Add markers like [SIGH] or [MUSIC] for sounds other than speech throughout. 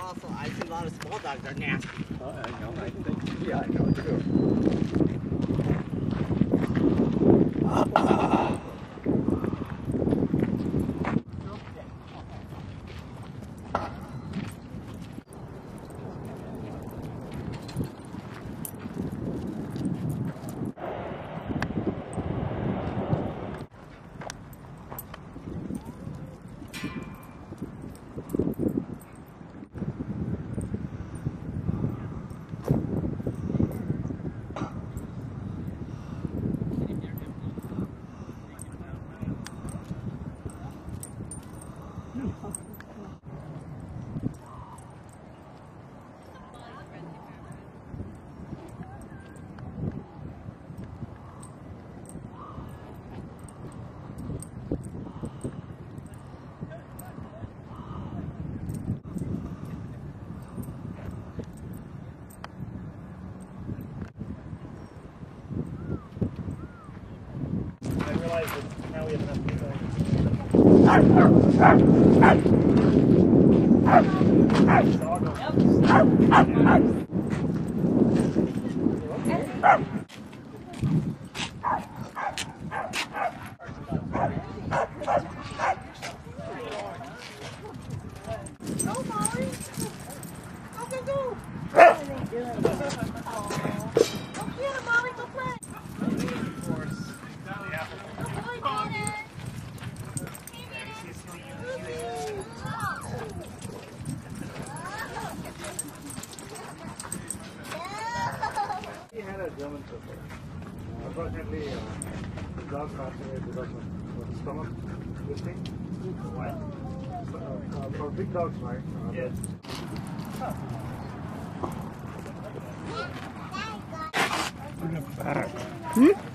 also, I see a lot of small dogs, they're nasty. Uh, I know, I think, yeah, I know too. Enough Unfortunately, uh, the dog passed away because of of stomach twisting. What? Uh, uh, for big dogs, right? Uh, Yes. It's,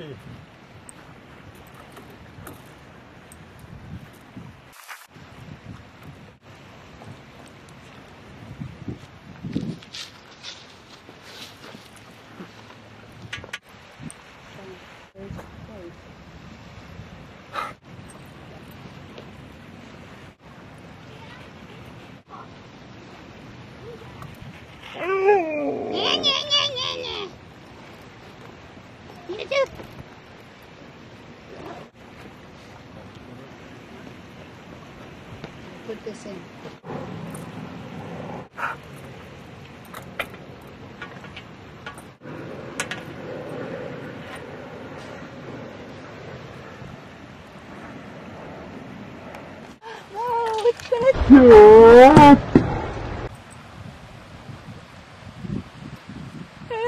Okay.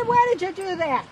Why did you do that?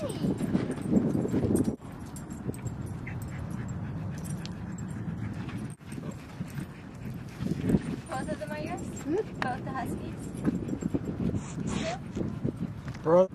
Both of them are yours? Hmm? Both the huskies? Yeah. Bro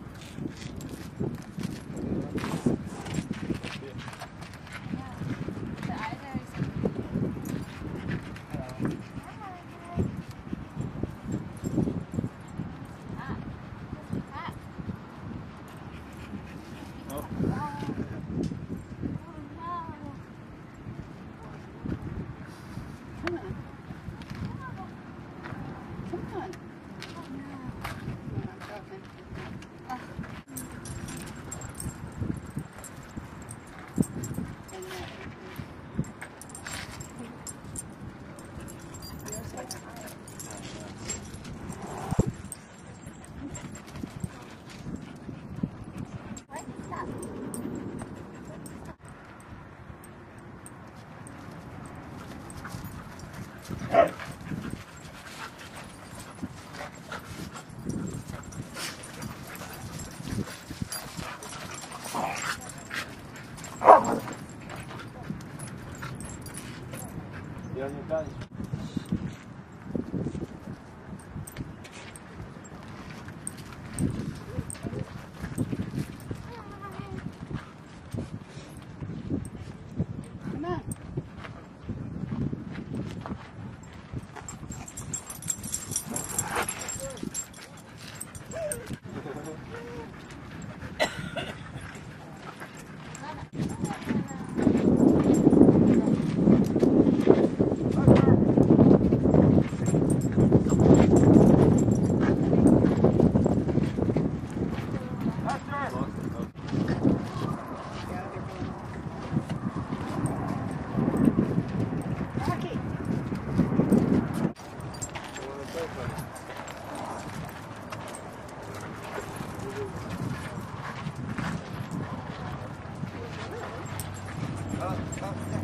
up, up.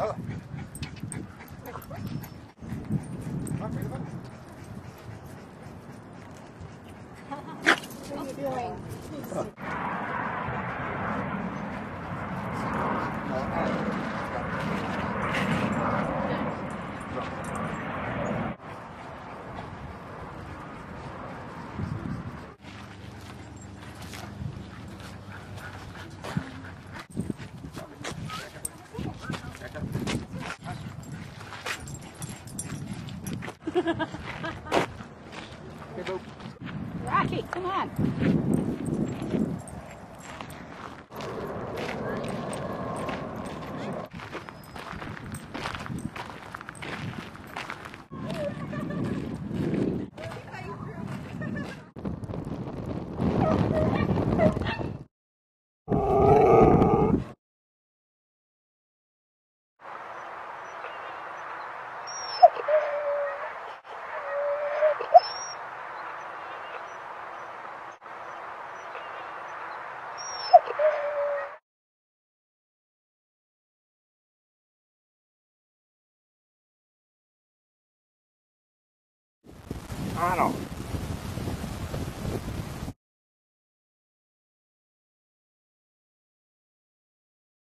Hola. What are you doing? [LAUGHS] Rocky, come on.